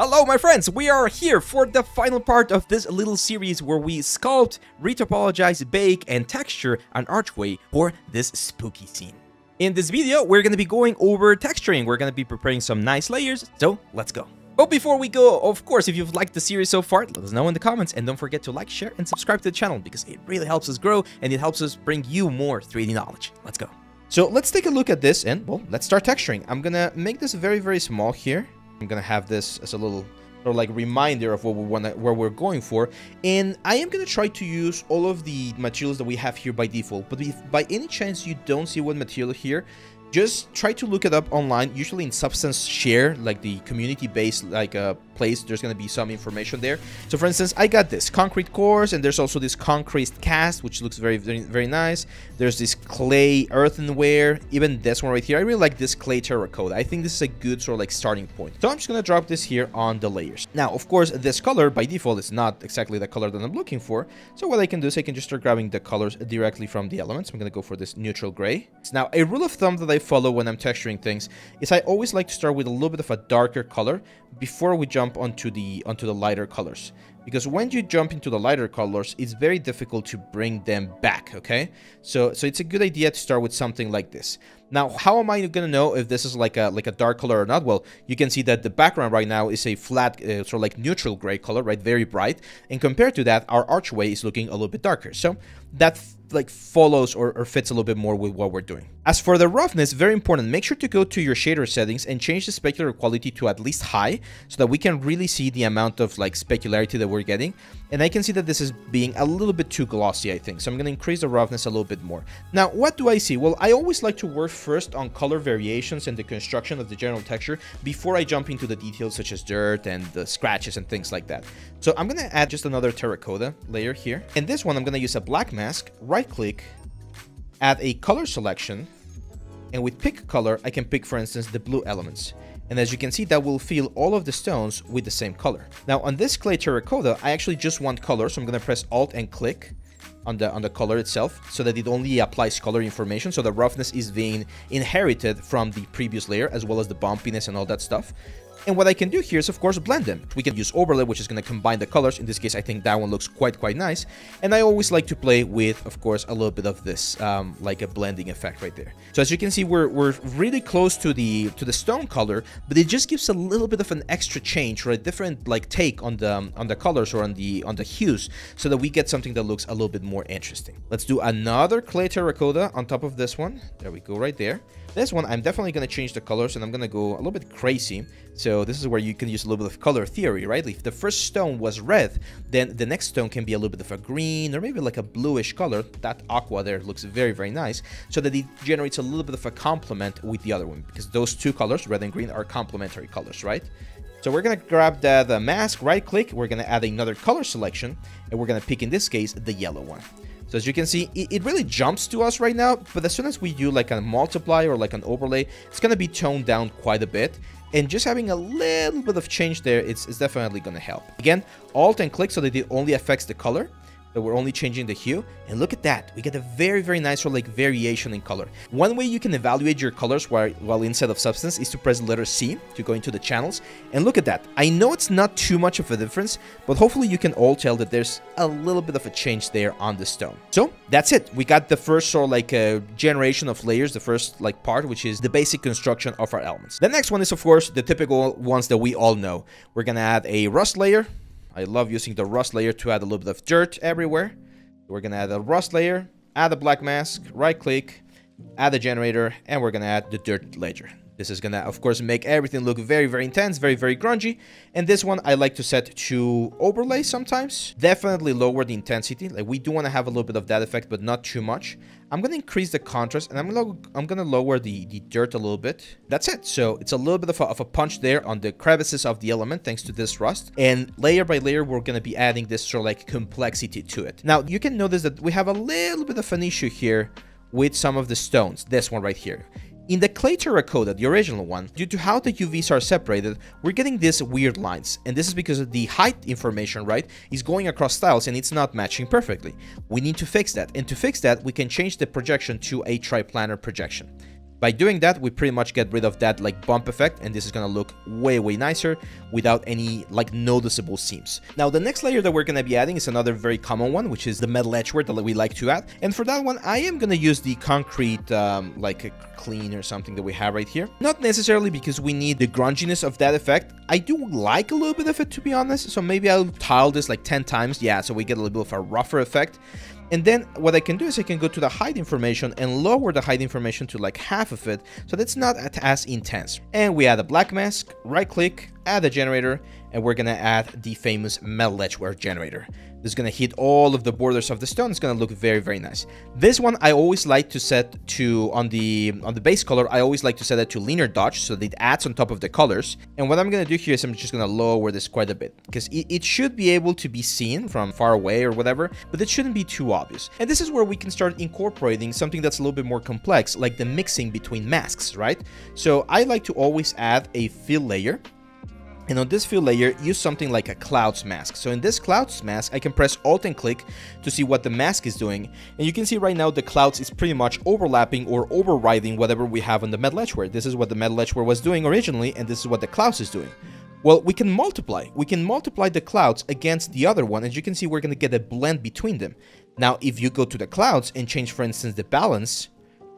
Hello my friends, we are here for the final part of this little series where we sculpt, retopologize, bake, and texture an archway for this spooky scene. In this video, we're to be going over texturing, we're to be preparing some nice layers, so let's go. But before we go, of course, if you've liked the series so far, let us know in the comments, and don't forget to like, share, and subscribe to the channel, because it really helps us grow, and it helps us bring you more 3D knowledge. Let's go. So let's take a look at this, and well, let's start texturing. I'm gonna make this very, very small here. I'm gonna have this as a little of like reminder of what we want where we're going for. And I am gonna try to use all of the materials that we have here by default. But if by any chance you don't see what material here just try to look it up online usually in substance share like the community based like a uh, place there's going to be some information there. So for instance i got this concrete cores and there's also this concrete cast which looks very very, very nice. There's this clay earthenware even this one right here. I really like this clay terracotta. I think this is a good sort of like starting point. So i'm just going to drop this here on the layers. Now of course this color by default is not exactly the color that i'm looking for. So what i can do is i can just start grabbing the colors directly from the elements. I'm going to go for this neutral gray. Now a rule of thumb that i follow when I'm texturing things is I always like to start with a little bit of a darker color before we jump onto the onto the lighter colors because when you jump into the lighter colors it's very difficult to bring them back okay? So so it's a good idea to start with something like this. Now how am i going to know if this is like a like a dark color or not? Well you can see that the background right now is a flat uh, sort of like neutral gray color right? Very bright. And compared to that our archway is looking a little bit darker. So that like follows or, or, fits a little bit more with what we're doing. As for the roughness, very important, make sure to go to your shader settings and change the specular quality to at least high so that we can really see the amount of like specularity that we're getting. And I can see that this is being a little bit too glossy, I think. So I'm going to increase the roughness a little bit more. Now, what do I see? Well, I always like to work first on color variations and the construction of the general texture before I jump into the details such as dirt and the scratches and things like that. So I'm going to add just another terracotta layer here. And this one, I'm going to use a black mask, right click, add a color selection, and with pick color, I can pick, for instance, the blue elements. And as you can see, that will fill all of the stones with the same color. Now on this clay terracotta, I actually just want color, so I'm gonna press Alt and click on the on the color itself so that it only applies color information so the roughness is being inherited from the previous layer as well as the bumpiness and all that stuff and what I can do here is, of course, blend them. We can use overlay, which is going to combine the colors. In this case, I think that one looks quite, quite nice. And I always like to play with, of course, a little bit of this, um, like a blending effect right there. So as you can see, we're, we're really close to the to the stone color, but it just gives a little bit of an extra change or a different like take on the on the colors or on the on the hues, so that we get something that looks a little bit more interesting. Let's do another clay terracotta on top of this one. There we go, right there. This one, I'm definitely going to change the colors and I'm going to go a little bit crazy. So this is where you can use a little bit of color theory, right? If the first stone was red, then the next stone can be a little bit of a green or maybe like a bluish color. That aqua there looks very, very nice. So that it generates a little bit of a complement with the other one because those two colors, red and green, are complementary colors, right? So we're going to grab the, the mask, right click, we're going to add another color selection, and we're going to pick, in this case, the yellow one. So as you can see, it, it, really jumps to us right now, but as soon as we do like a multiply or like an overlay, it's going to be toned down quite a bit. And just having a little bit of change there, it's, it's definitely going to help. Again, Alt and click so that it only affects the color that we're only changing the hue. And look at that, we get a very, very nice sort of like variation in color. One way you can evaluate your colors while, while inside of Substance is to press the letter C to go into the channels. And look at that. I know it's not too much of a difference, but hopefully you can all tell that there's a little bit of a change there on the stone. So that's it. We got the first sort of like uh, generation of layers, the first like part, which is the basic construction of our elements. The next one is of course the typical ones that we all know. We're gonna add a rust layer, I love using the rust layer to add a little bit of dirt everywhere. We're gonna add a rust layer, add a black mask, right click, add a generator, and we're gonna add the dirt ledger. This is gonna, of course, make everything look very, very intense, very, very grungy. And this one I like to set to overlay sometimes. Definitely lower the intensity. Like we do want to have a little bit of that effect, but not too much. I'm gonna increase the contrast and I'm gonna I'm gonna lower the the dirt a little bit. That's it. So it's a little bit of a, of a punch there on the crevices of the element thanks to this rust. And layer by layer, we're gonna be adding this sort of like complexity to it. Now you can notice that we have a little bit of an issue here with some of the stones. This one right here. In the clay terracotta, the original one, due to how the UVs are separated, we're getting these weird lines. And this is because the height information, right, is going across tiles and it's not matching perfectly. We need to fix that. And to fix that, we can change the projection to a triplanar projection. By doing that, we pretty much get rid of that like bump effect and this is gonna look way, way nicer without any like noticeable seams. Now, the next layer that we're gonna be adding is another very common one, which is the metal edge wear that we like to add. And for that one, I am gonna use the concrete um, like a clean or something that we have right here. Not necessarily because we need the grunginess of that effect. I do like a little bit of it to be honest, so maybe I'll tile this like 10 times. Yeah, so we get a little bit of a rougher effect. And then what I can do is I can go to the height information and lower the height information to like half of it, so that's not as intense. And we add a black mask, right click, add a generator, and we're gonna add the famous metal edge wear generator. This is gonna hit all of the borders of the stone. It's gonna look very, very nice. This one I always like to set to on the on the base color. I always like to set it to linear dodge so that it adds on top of the colors. And what I'm gonna do here is I'm just gonna lower this quite a bit because it, it should be able to be seen from far away or whatever, but it shouldn't be too obvious. And this is where we can start incorporating something that's a little bit more complex, like the mixing between masks, right? So I like to always add a fill layer and on this fill layer, use something like a clouds mask. So in this clouds mask, I can press Alt and click to see what the mask is doing. And you can see right now the clouds is pretty much overlapping or overriding whatever we have on the metal edge wear. This is what the metal edge wear was doing originally, and this is what the clouds is doing. Well, we can multiply. We can multiply the clouds against the other one. As you can see, we're going to get a blend between them. Now, if you go to the clouds and change, for instance, the balance,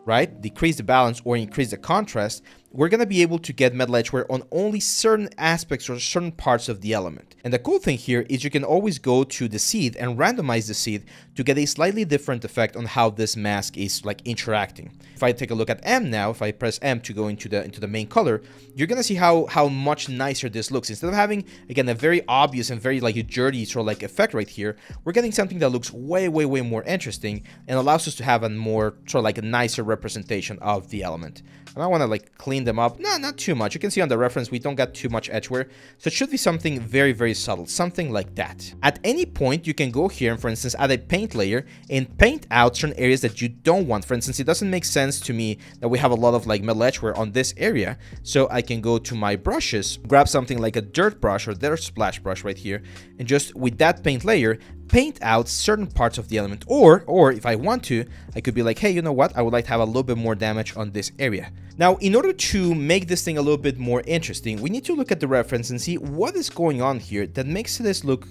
right? Decrease the balance or increase the contrast, we're going to be able to get metal edge wear on only certain aspects or certain parts of the element. And the cool thing here is you can always go to the seed and randomize the seed to get a slightly different effect on how this mask is like interacting. If I take a look at M now, if I press M to go into the into the main color, you're gonna see how how much nicer this looks. Instead of having again a very obvious and very like a dirty sort of like effect right here, we're getting something that looks way way way more interesting and allows us to have a more sort of like a nicer representation of the element. And I want to like clean them up. No, not too much. You can see on the reference we don't got too much edge wear. So it should be something very, very subtle. Something like that. At any point, you can go here and for instance add a paint layer and paint out certain areas that you don't want. For instance, it doesn't make sense to me that we have a lot of like metal edge wear on this area. So I can go to my brushes, grab something like a dirt brush or dirt splash brush right here. And just with that paint layer, paint out certain parts of the element or or if I want to I could be like hey you know what? I would like to have a little bit more damage on this area. Now in order to make this thing a little bit more interesting we need to look at the reference and see what is going on here that makes this look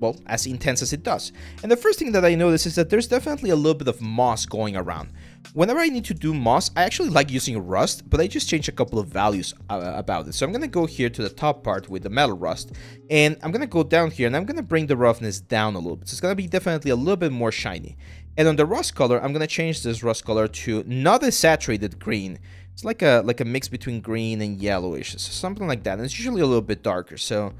well, as intense as it does. And the first thing that I notice is that there's definitely a little bit of moss going around. Whenever I need to do moss, I actually like using rust, but I just changed a couple of values uh, about it. So I'm going to go here to the top part with the metal rust, and I'm going to go down here, and I'm going to bring the roughness down a little bit. So it's going to be definitely a little bit more shiny. And on the rust color, I'm going to change this rust color to not a saturated green. It's like a like a mix between green and yellowish, so something like that. And it's usually a little bit darker, so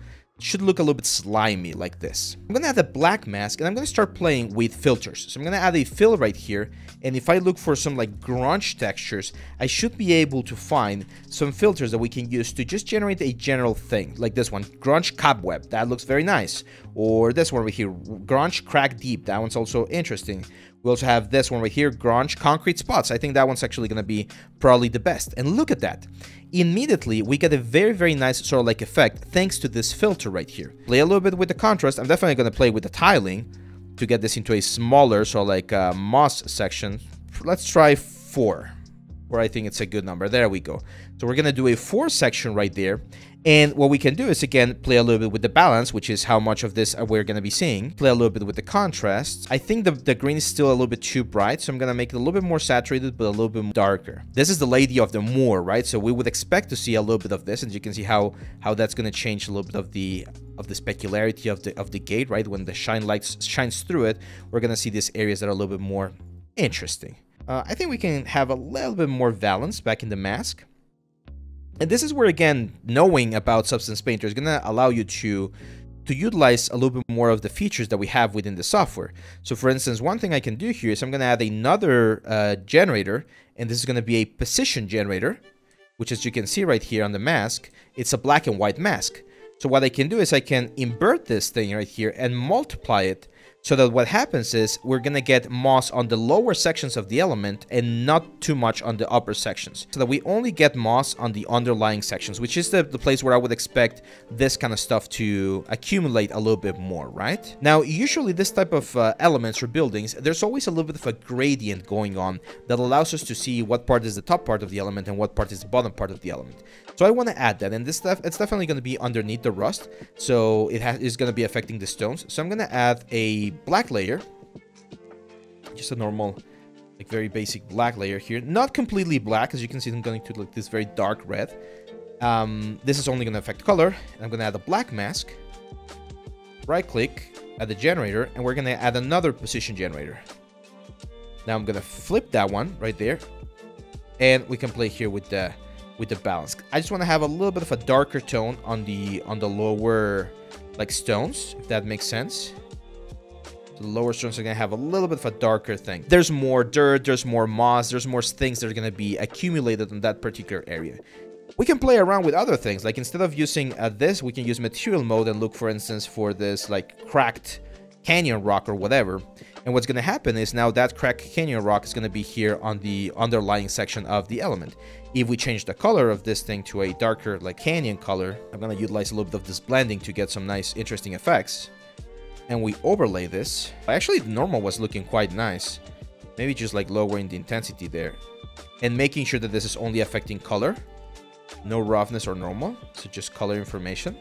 should look a little bit slimy like this. I'm gonna add a black mask and I'm gonna start playing with filters. So I'm gonna add a fill right here and if I look for some like grunge textures, I should be able to find some filters that we can use to just generate a general thing like this one, grunge cobweb, that looks very nice. Or this one right here, grunge crack deep, that one's also interesting. We also have this one right here, grunge concrete spots. I think that one's actually gonna be probably the best. And look at that immediately we get a very very nice sort of like effect thanks to this filter right here. Play a little bit with the contrast. I'm definitely going to play with the tiling to get this into a smaller sort of like uh, moss section. Let's try four where i think it's a good number there we go so we're going to do a four section right there and what we can do is, again, play a little bit with the balance, which is how much of this we're going to be seeing. Play a little bit with the contrast. I think the, the green is still a little bit too bright, so I'm going to make it a little bit more saturated, but a little bit darker. This is the Lady of the Moor, right? So we would expect to see a little bit of this, and you can see how, how that's going to change a little bit of the of the specularity of the of the gate, right? When the shine light shines through it, we're going to see these areas that are a little bit more interesting. Uh, I think we can have a little bit more balance back in the mask. And this is where, again, knowing about Substance Painter is going to allow you to to utilize a little bit more of the features that we have within the software. So for instance, one thing I can do here is I'm going to add another uh, generator, and this is going to be a position generator, which as you can see right here on the mask, it's a black and white mask. So what I can do is I can invert this thing right here and multiply it so that what happens is we're gonna get moss on the lower sections of the element and not too much on the upper sections. So that we only get moss on the underlying sections which is the, the place where I would expect this kind of stuff to accumulate a little bit more right? Now usually this type of uh, elements or buildings there's always a little bit of a gradient going on that allows us to see what part is the top part of the element and what part is the bottom part of the element so I want to add that and this stuff it's definitely going to be underneath the rust so it is going to be affecting the stones so I'm going to add a black layer. Just a normal, like very basic black layer here. Not completely black, as you can see I'm going to like this very dark red. Um, this is only going to affect color. I'm going to add a black mask. Right click, add the generator, and we're going to add another position generator. Now I'm going to flip that one right there. And we can play here with the with the balance. I just want to have a little bit of a darker tone on the on the lower like stones, if that makes sense. The lower stones are going to have a little bit of a darker thing. There's more dirt, there's more moss, there's more things that are going to be accumulated in that particular area. We can play around with other things, like instead of using uh, this, we can use material mode and look, for instance, for this like cracked canyon rock or whatever. And what's going to happen is now that cracked canyon rock is going to be here on the underlying section of the element. If we change the color of this thing to a darker like canyon color, I'm going to utilize a little bit of this blending to get some nice interesting effects and we overlay this. Actually, normal was looking quite nice. Maybe just like lowering the intensity there. And making sure that this is only affecting color. No roughness or normal. So just color information.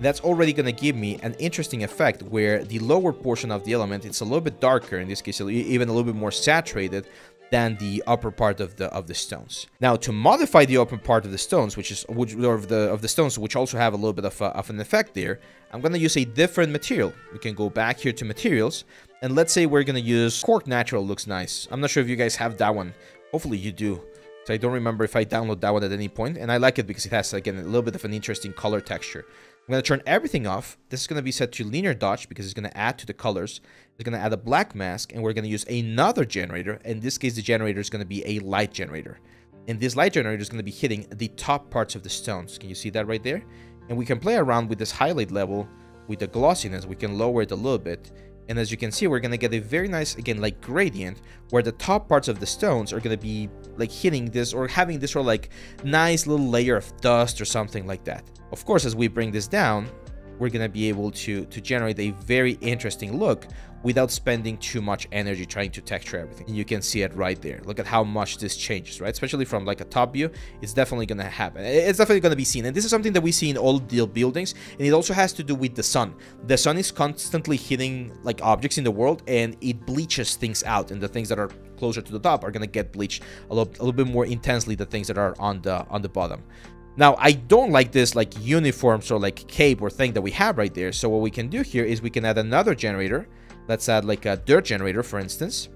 That's already going to give me an interesting effect where the lower portion of the element, it's a little bit darker, in this case even a little bit more saturated than the upper part of the of the stones. Now to modify the upper part of the stones, which is which or of the of the stones, which also have a little bit of, a, of an effect there, I'm gonna use a different material. We can go back here to materials, and let's say we're gonna use cork natural. Looks nice. I'm not sure if you guys have that one. Hopefully you do. So I don't remember if I download that one at any point, and I like it because it has again a little bit of an interesting color texture. I'm going to turn everything off. This is going to be set to linear dodge because it's going to add to the colors. It's going to add a black mask and we're going to use another generator. In this case, the generator is going to be a light generator. And this light generator is going to be hitting the top parts of the stones. Can you see that right there? And we can play around with this highlight level with the glossiness. We can lower it a little bit. And as you can see, we're going to get a very nice, again, like gradient where the top parts of the stones are going to be like hitting this or having this sort of like nice little layer of dust or something like that. Of course, as we bring this down, we're going to be able to, to generate a very interesting look without spending too much energy trying to texture everything. And you can see it right there. Look at how much this changes, right? Especially from like a top view, it's definitely to happen. It's definitely to be seen. And this is something that we see in all the buildings. And it also has to do with the sun. The sun is constantly hitting like objects in the world and it bleaches things out. And the things that are closer to the top are to get bleached a little, a little bit more intensely the things that are on the on the bottom. Now, I don't like this like uniform of like cape or thing that we have right there. So what we can do here is we can add another generator Let's add like a dirt generator, for instance.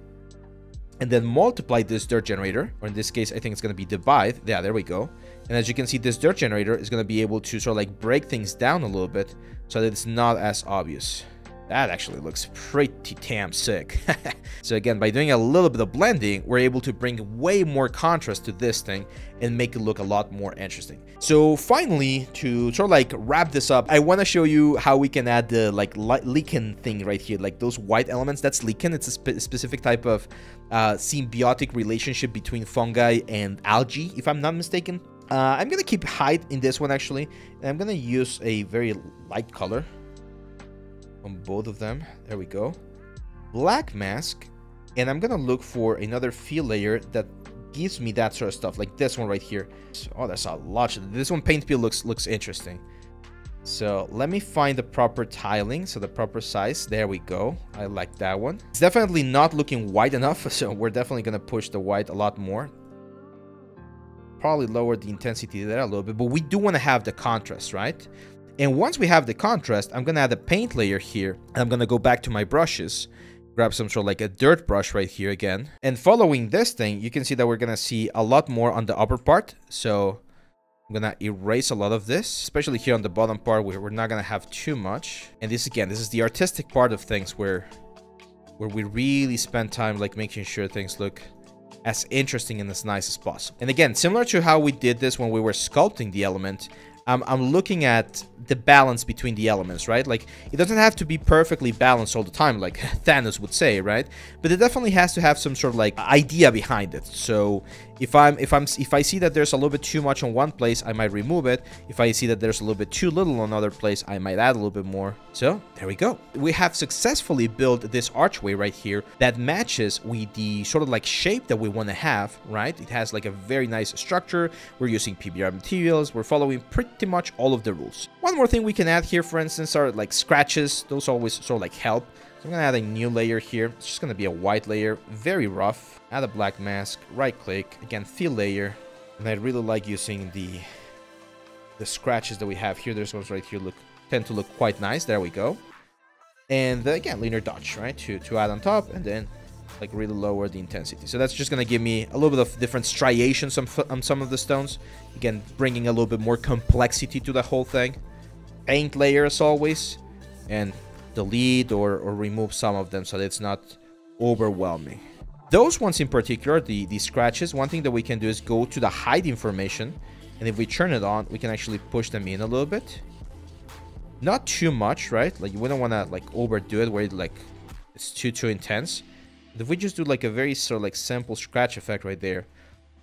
And then multiply this dirt generator, or in this case, I think it's going to be divide. Yeah, there we go. And as you can see, this dirt generator is going to be able to sort of like break things down a little bit so that it's not as obvious. That actually looks pretty damn sick. so again, by doing a little bit of blending, we're able to bring way more contrast to this thing and make it look a lot more interesting. So finally, to sort of like wrap this up, I want to show you how we can add the like lichen thing right here, like those white elements. That's lichen. It's a spe specific type of uh, symbiotic relationship between fungi and algae, if I'm not mistaken. Uh, I'm to keep height in this one actually, and I'm to use a very light color on both of them. There we go. Black mask. And I'm going to look for another fill layer that gives me that sort of stuff. Like this one right here. Oh, that's a lot. This one paint peel looks looks interesting. So let me find the proper tiling, so the proper size. There we go. I like that one. It's definitely not looking white enough, so we're definitely going to push the white a lot more. Probably lower the intensity there a little bit, but we do want to have the contrast, right? And once we have the contrast, I'm to add a paint layer here. And I'm to go back to my brushes, grab some sort of like a dirt brush right here again. And following this thing, you can see that we're to see a lot more on the upper part. So I'm to erase a lot of this, especially here on the bottom part where we're not to have too much. And this again, this is the artistic part of things where where we really spend time like making sure things look as interesting and as nice as possible. And again, similar to how we did this when we were sculpting the element, I'm, I'm looking at the balance between the elements, right? Like, it doesn't have to be perfectly balanced all the time, like Thanos would say, right? But it definitely has to have some sort of like idea behind it. So if I'm if I'm if I see that there's a little bit too much on one place, I might remove it. If I see that there's a little bit too little on another place, I might add a little bit more. So there we go. We have successfully built this archway right here that matches with the sort of like shape that we want to have, right? It has like a very nice structure. We're using PBR materials. We're following pretty much all of the rules. One more thing we can add here, for instance, are like scratches. Those always sort of like help. So I'm gonna add a new layer here. It's just gonna be a white layer, very rough. Add a black mask, right click, again, fill layer. And I really like using the the scratches that we have here. There's ones right here look tend to look quite nice. There we go. And uh, again, linear dodge, right? To, to add on top and then like really lower the intensity. So that's just to give me a little bit of different striations on, on some of the stones. Again, bringing a little bit more complexity to the whole thing. Paint layer as always. And delete or, or remove some of them so that it's not overwhelming. Those ones in particular, the, the scratches, one thing that we can do is go to the height information. And if we turn it on, we can actually push them in a little bit. Not too much, right? Like, we don't want to, like, overdo it where it, like, it's too, too intense. But if we just do, like, a very sort of, like, simple scratch effect right there,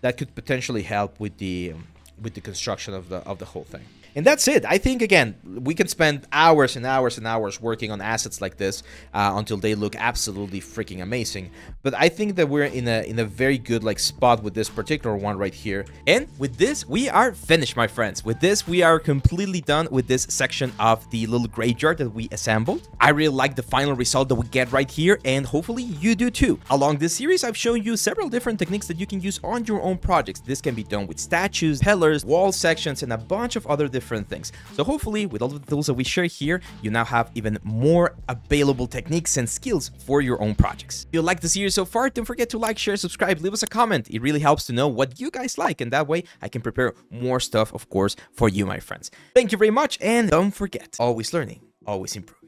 that could potentially help with the, um, with the construction of the, of the whole thing. And that's it. I think, again, we can spend hours and hours and hours working on assets like this uh, until they look absolutely freaking amazing. But I think that we're in a in a very good like spot with this particular one right here. And with this, we are finished, my friends. With this, we are completely done with this section of the little graveyard that we assembled. I really like the final result that we get right here, and hopefully you do too. Along this series, I've shown you several different techniques that you can use on your own projects. This can be done with statues, pillars, wall sections, and a bunch of other different different things. So hopefully with all the tools that we share here, you now have even more available techniques and skills for your own projects. If you like the series so far, don't forget to like, share, subscribe, leave us a comment. It really helps to know what you guys like and that way I can prepare more stuff, of course, for you, my friends. Thank you very much and don't forget, always learning, always improve.